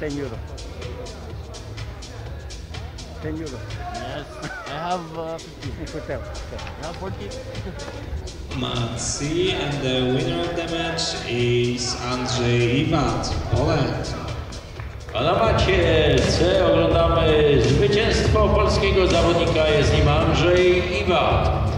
10 euro. 10 euro. Yes, I have uh, 50. In hotel. Okay. I have 40. Mat and the winner of the match is Andrzej Iwat, Poland. A na macie C oglądamy zwycięstwo polskiego zawodnika, jest nim Andrzej Iwat.